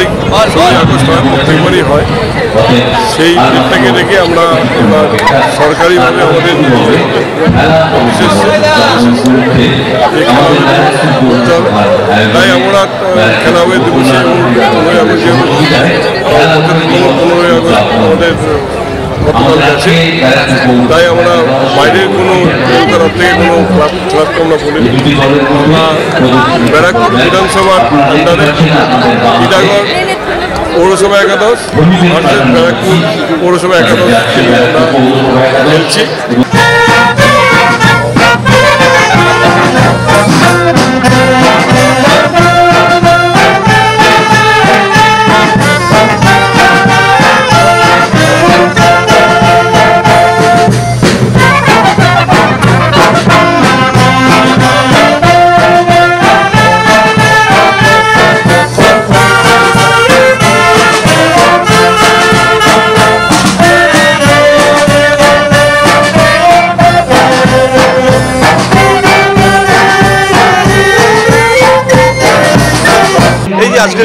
তারিখ ষোলোই আগস্ট হয় প্রত্যেকবারই হয়। সেই দিকটাকে রেখে আমরা সরকারিভাবে আমাদের বিশেষ তাই আমরা খেলা হয়ে দিবসে পনেরোই আগস্ট পনেরোই আগস্ট আমাদের তাই আমরা বাইরের কোনো কলকাতার থেকে কোনো ক্লাস ক্লাবকে আমরা বলি আমরা ব্যারাকপুর বিধানসভার আন্ডারে টিটাগড় পৌরসভা একাদশ ব্যারাকপুর পৌরসভা একাদশ আমরা খেলছি। আজকে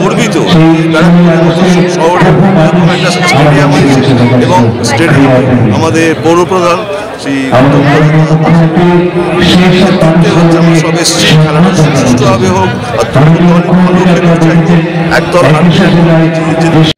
গর্বিত। শহরে একটা এবং স্টেডিয়াম আমাদের গৌতম নেতৃত্বে হচ্ছে আমরা সব এসেছি, খেলাটা সুষ্ঠুভাবে হোক দুটো ভালো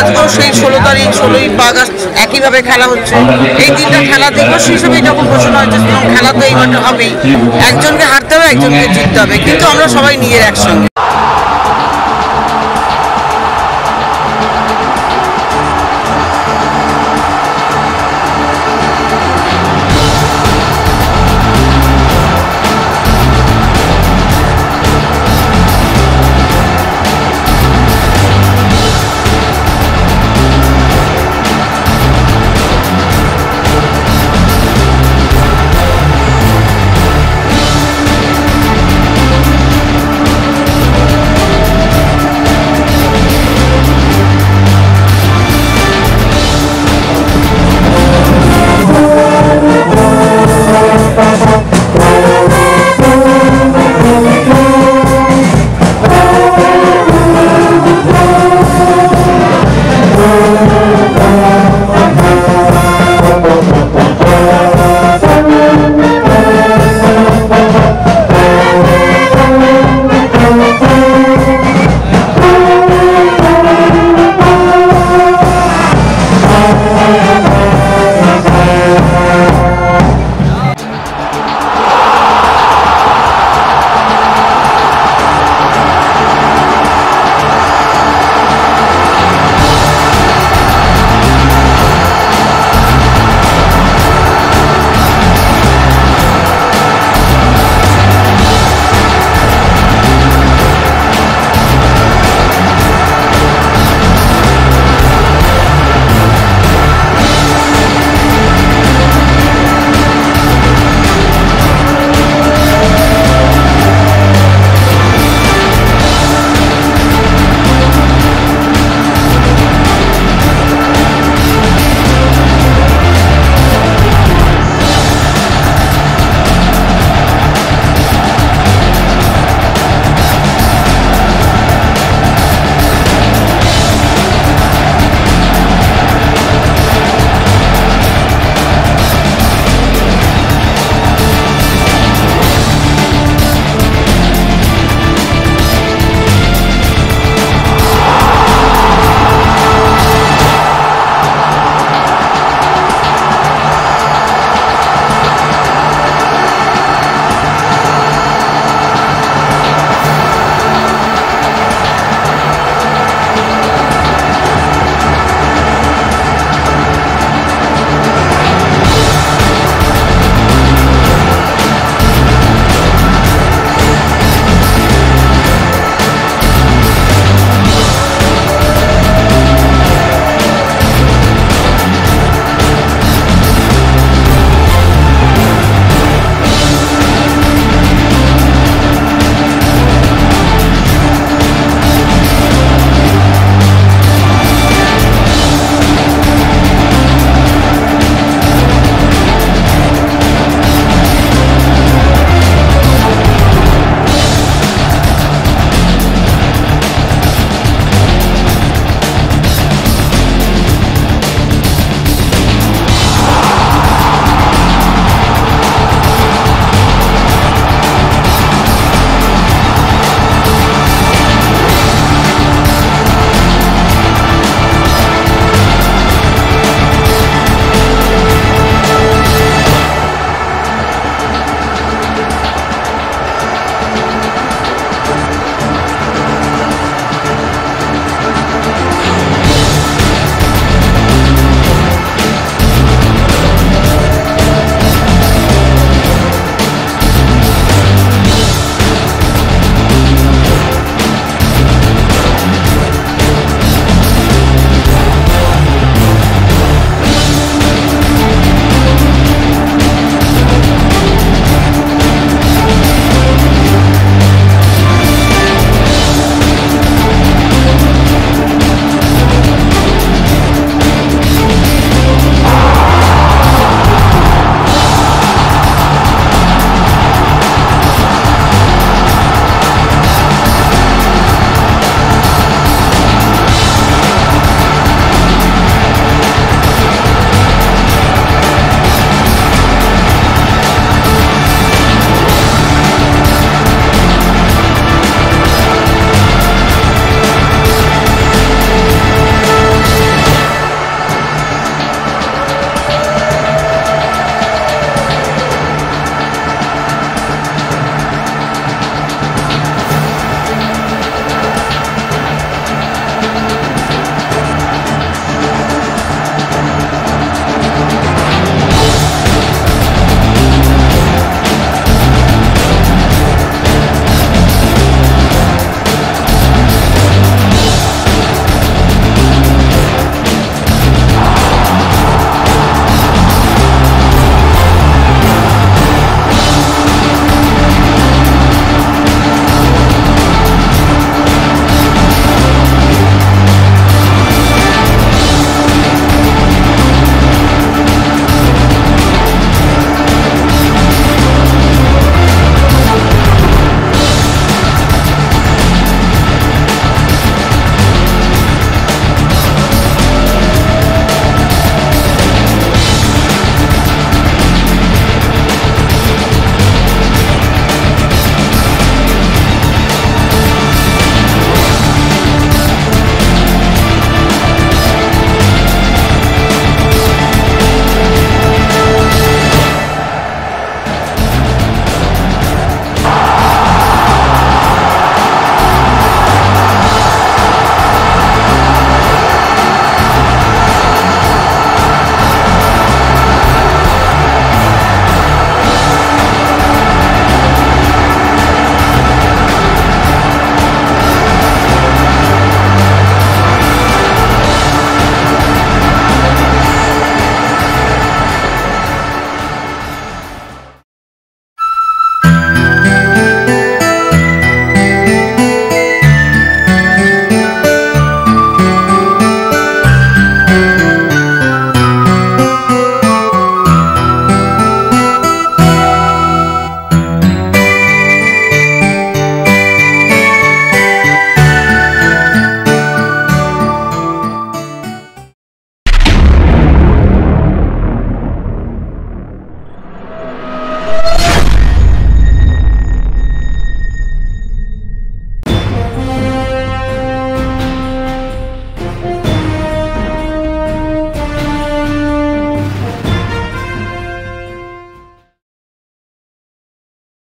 আজকেও সেই ষোলো তারিখ, ষোলোই আগস্ট একইভাবে খেলা হচ্ছে। এই তিনটা খেলা দিবস হিসেবে যখন ঘোষণা হয়েছে তখন খেলা তো এইভাবে হবেই। একজনকে হারতে হবে, একজনকে জিততে হবে। কিন্তু আমরা সবাই নিজের একসঙ্গে।